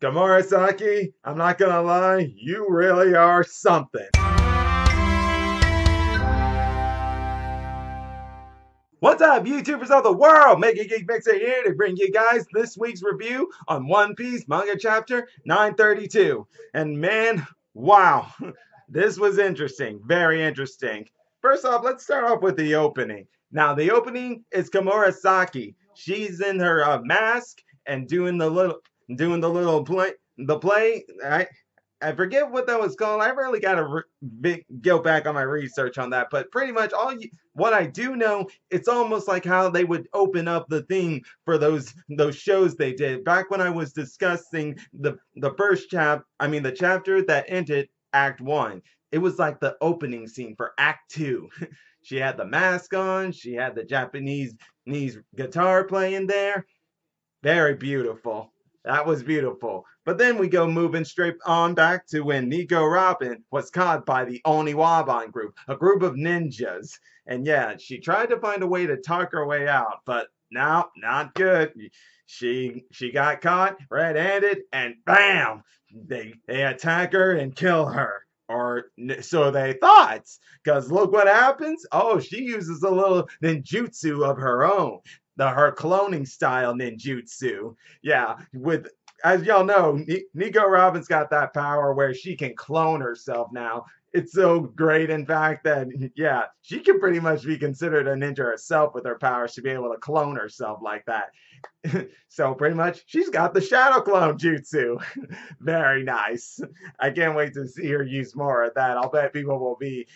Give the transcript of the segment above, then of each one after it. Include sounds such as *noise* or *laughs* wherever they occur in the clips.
Komurasaki, I'm not gonna lie, you really are something. What's up, YouTubers of the world? Mega Geek Mixer here to bring you guys this week's review on One Piece Manga Chapter 932. And man, wow, *laughs* this was interesting, very interesting. First off, let's start off with the opening. Now, the opening is Komurasaki. She's in her uh, mask and doing the little doing the little play the play i i forget what that was called. I really got to re- go back on my research on that but pretty much all you, what i do know it's almost like how they would open up the thing for those those shows they did. Back when i was discussing the the first chap i mean the chapter that ended act one it was like the opening scene for act two. *laughs* She had the mask on she had the japanese guitar playing there. Very beautiful that was beautiful. But then we go moving straight on back to when Nico Robin was caught by the Oniwaban group, a group of ninjas. And yeah, she tried to find a way to talk her way out, but no, not good. She she got caught red-handed and bam, they they attack her and kill her. Or so they thought. Because look what happens. Oh, she uses a little ninjutsu of her own the her cloning style ninjutsu. Yeah, with as y'all know, Nico Robin's got that power where she can clone herself now. It's so great, in fact, that yeah, she can pretty much be considered a ninja herself with her powers to be able to clone herself like that. *laughs* so pretty much, she's got the shadow clone jutsu. *laughs* Very nice. I can't wait to see her use more of that. I'll bet people will be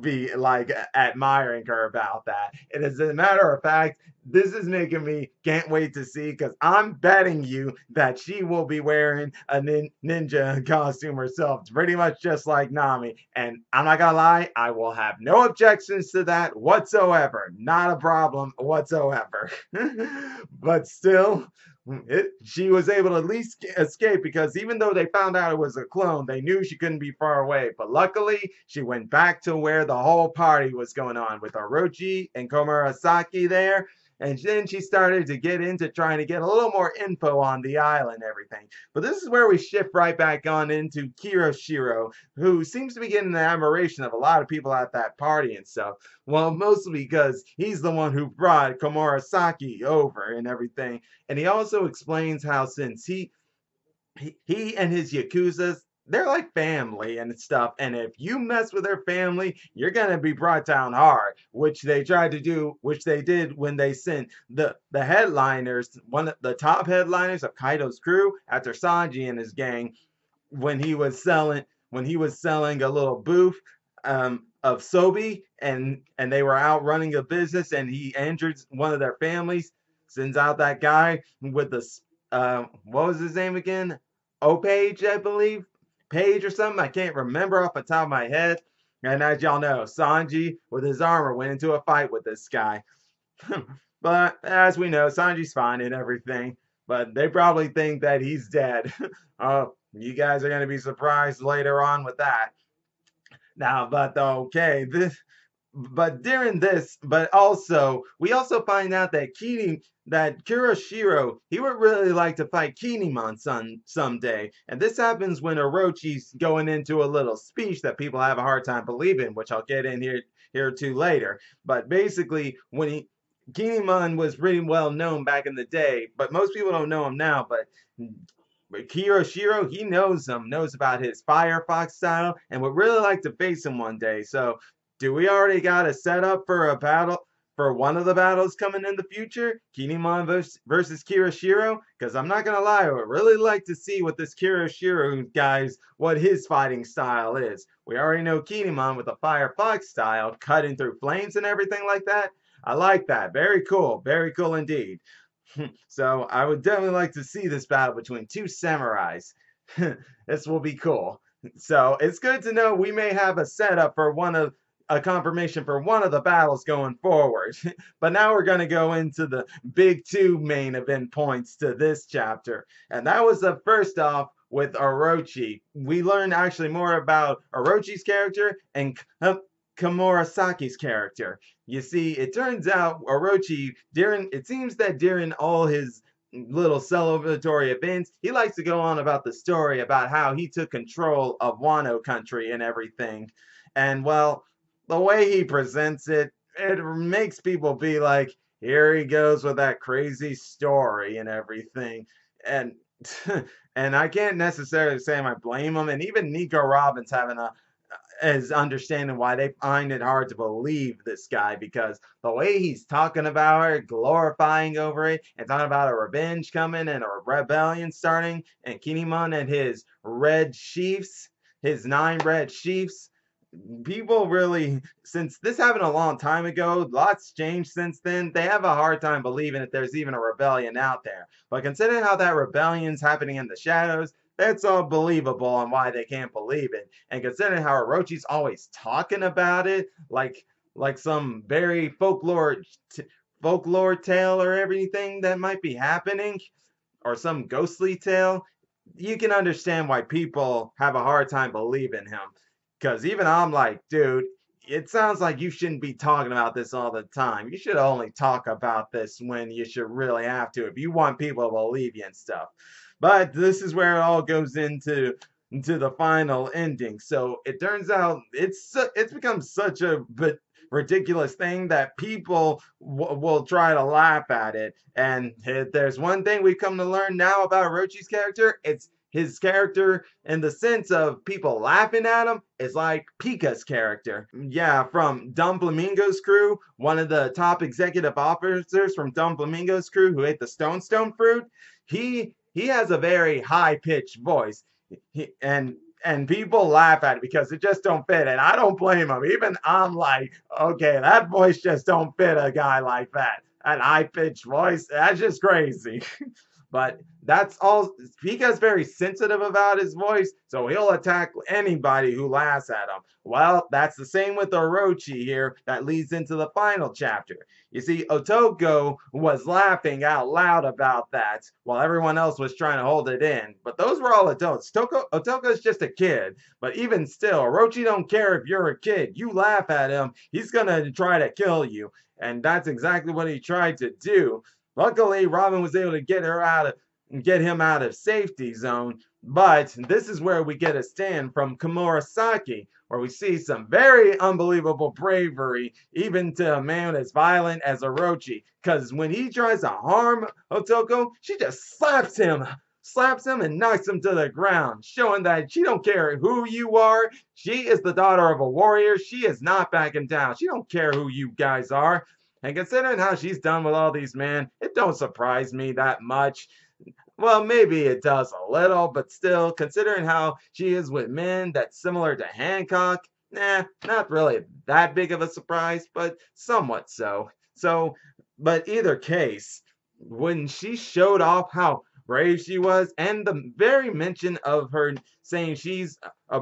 be like admiring her about that. And as a matter of fact, this is making me can't wait to see because I'm betting you that she will be wearing a nin- ninja *laughs* costume herself, pretty much just like Nami. And I'm not gonna lie, I will have no objections to that whatsoever. Not a problem whatsoever. *laughs* but still, Mm, it, she was able to at least escape because even though they found out it was a clone, they knew she couldn't be far away. But luckily, she went back to where the whole party was going on with Orochi and Komurasaki there. And then she started to get into trying to get a little more info on the island and everything. But this is where we shift right back on into Kiroshiro, who seems to be getting the admiration of a lot of people at that party and stuff. Well, mostly because he's the one who brought Komurasaki over and everything. And he also explains how since he, he and his Yakuzas they're like family and stuff. And if you mess with their family, you're gonna be brought down hard, which they tried to do, which they did when they sent the the headliners, one of the top headliners of Kaido's crew after Sanji and his gang, when he was selling when he was selling a little booth um, of soba and and they were out running a business and he injured one of their families, sends out that guy with the uh, what was his name again? Opage, I believe page or something. I can't remember off the top of my head. And as y'all know, Sanji with his armor went into a fight with this guy. *laughs* but as we know, Sanji's fine and everything. But they probably think that he's dead. *laughs* oh, you guys are going to be surprised later on with that. Now, but okay, this but during this, but also we also find out that Kini that Kuroshiro, he would really like to fight Kinemon some someday. And this happens when Orochi's going into a little speech that people have a hard time believing, which I'll get in here here too later. But basically, when he Kinemon was pretty well known back in the day, but most people don't know him now. But but Kiroshiro, he knows him, knows about his Firefox style, and would really like to face him one day. So do we already got a setup for a battle for one of the battles coming in the future? Kinemon versus, Kiroshiro? Because I'm not gonna lie, I would really like to see what this Kiroshiro guy's what his fighting style is. We already know Kinemon with a Fire Fox style, cutting through flames and everything like that. I like that. Very cool. Very cool indeed. *laughs* so I would definitely like to see this battle between two samurais. *laughs* this will be cool. So it's good to know we may have a setup for one of a confirmation for one of the battles going forward. *laughs* but now we're going to go into the big two main event points to this chapter. And that was the first off with Orochi. We learned actually more about Orochi's character and Komurasaki's character. You see, it turns out Orochi, during it seems that during all his little celebratory events, he likes to go on about the story about how he took control of Wano country and everything. And well, the way he presents it, it makes people be like, here he goes with that crazy story and everything. And *laughs* and I can't necessarily say I blame him. And even Nico Robin's having a uh, is understanding why they find it hard to believe this guy because the way he's talking about it, glorifying over it, and talking about a revenge coming and a rebellion starting, and Kinemon and his red chiefs, his nine red chiefs, people really since this happened a long time ago lots changed since then. They have a hard time believing that there's even a rebellion out there. But considering how that rebellion's happening in the shadows that's all believable and why they can't believe it. And considering how orochi's always talking about it like like some very folklore folklore tale or everything that might be happening or some ghostly tale you can understand why people have a hard time believing him because even I'm like, dude, it sounds like you shouldn't be talking about this all the time. You should only talk about this when you should really have to if you want people to believe you and stuff. But this is where it all goes into into the final ending. So it turns out it's it's become such a but ridiculous thing that people will try to laugh at it. And if there's one thing we've come to learn now about Orochi's character, it's his character in the sense of people laughing at him is like Pica's character. Yeah, from Doflamingo's crew, one of the top executive officers from Doflamingo's crew who ate the Stone Stone fruit. He he has a very high pitched voice. He, and and people laugh at it because it just don't fit and i don't blame them even i'm like okay that voice just don't fit a guy like that an high pitched voice that's just crazy *laughs* But that's all. Pica's very sensitive about his voice, so he'll attack anybody who laughs at him. Well, that's the same with Orochi here. That leads into the final chapter. You see, Otoko was laughing out loud about that while everyone else was trying to hold it in. But those were all adults. Toko, Otoko's just a kid. But even still, Orochi don't care if you're a kid. You laugh at him, he's gonna try to kill you. And that's exactly what he tried to do. Luckily, Robin was able to get her out of get him out of safety zone. But this is where we get a stand from Komurasaki, where we see some very unbelievable bravery, even to a man as violent as Orochi. Because when he tries to harm Otoko, she just slaps him, slaps him and knocks him to the ground, showing that she don't care who you are. She is the daughter of a warrior. She is not backing down. She don't care who you guys are. And considering how she's done with all these men, it don't surprise me that much. Well, maybe it does a little, but still, considering how she is with men that's similar to Hancock, nah, not really that big of a surprise, but somewhat so. So, but either case, when she showed off how brave she was, and the very mention of her saying she's a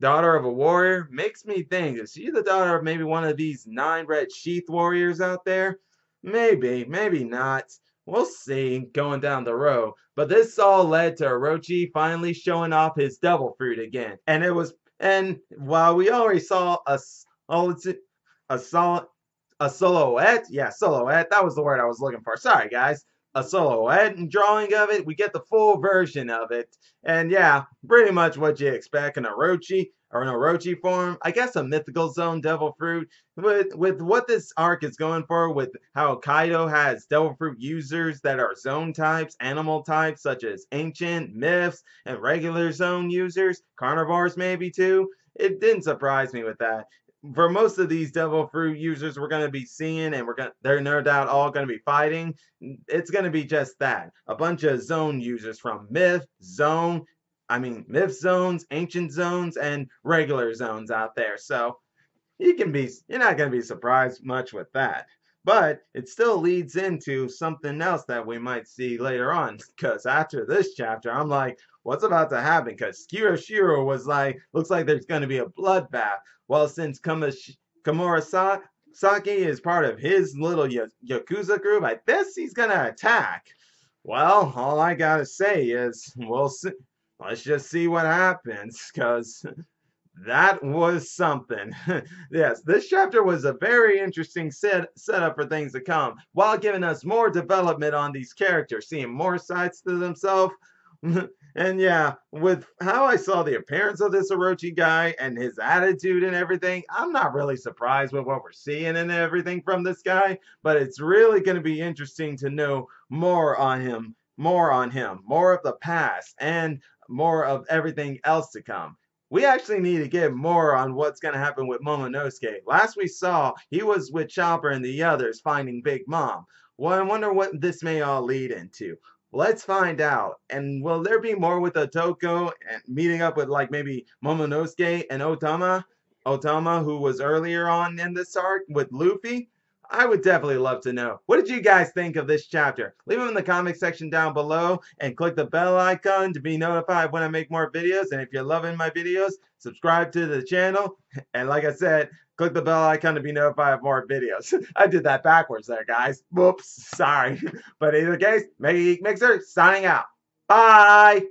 daughter of a warrior makes me think is she the daughter of maybe one of these nine red sheath warriors out there? Maybe, maybe not. We'll see going down the road. But this all led to Orochi finally showing off his devil fruit again. And it was and while we already saw a a solid a silhouette, yeah, silhouette, that was the word I was looking for. Sorry guys a silhouette and drawing of it. We get the full version of it. And yeah, pretty much what you expect in Orochi or an Orochi form. I guess a mythical Zoan devil fruit. With with what this arc is going for, with how Kaido has devil fruit users that are Zoan types, animal types such as ancient, myths, and regular Zoan users, carnivores maybe too. It didn't surprise me with that for most of these devil fruit users we're going to be seeing and we're going to they're no doubt all going to be fighting it's going to be just that a bunch of Zoan users from myth Zoan i mean myth Zoans ancient Zoans and regular Zoans out there so you can be you're not going to be surprised much with that but it still leads into something else that we might see later on because after this chapter i'm like what's about to happen because Kiyoshiro was like looks like there's going to be a bloodbath well, since Komurasaki is part of his little Yakuza group, I guess he's gonna attack. Well, all I gotta say is, we'll see. Let's just see what happens, because *laughs* that was something. *laughs* yes, this chapter was a very interesting set setup for things to come, while giving us more development on these characters, seeing more sides to themselves. *laughs* and yeah, with how I saw the appearance of this Orochi guy and his attitude and everything, I'm not really surprised with what we're seeing and everything from this guy, but it's really going to be interesting to know more on him, more on him, more of the past, and more of everything else to come we actually need to get more on what's going to happen with Momonosuke. Last we saw, he was with Chopper and the others finding Big Mom. Well, I wonder what this may all lead into. Let's find out. And will there be more with Otoko and meeting up with like maybe Momonosuke and Otama? Otama, who was earlier on in this arc with Luffy? I would definitely love to know. What did you guys think of this chapter? Leave them in the comment section down below and click the bell icon to be notified when I make more videos. And if you're loving my videos, subscribe to the channel. *laughs* And like I said, click the bell icon to be notified of more videos. *laughs* I did that backwards there, guys. Whoops, *laughs* sorry. But in either case, Mega Geek Mixer signing out. Bye!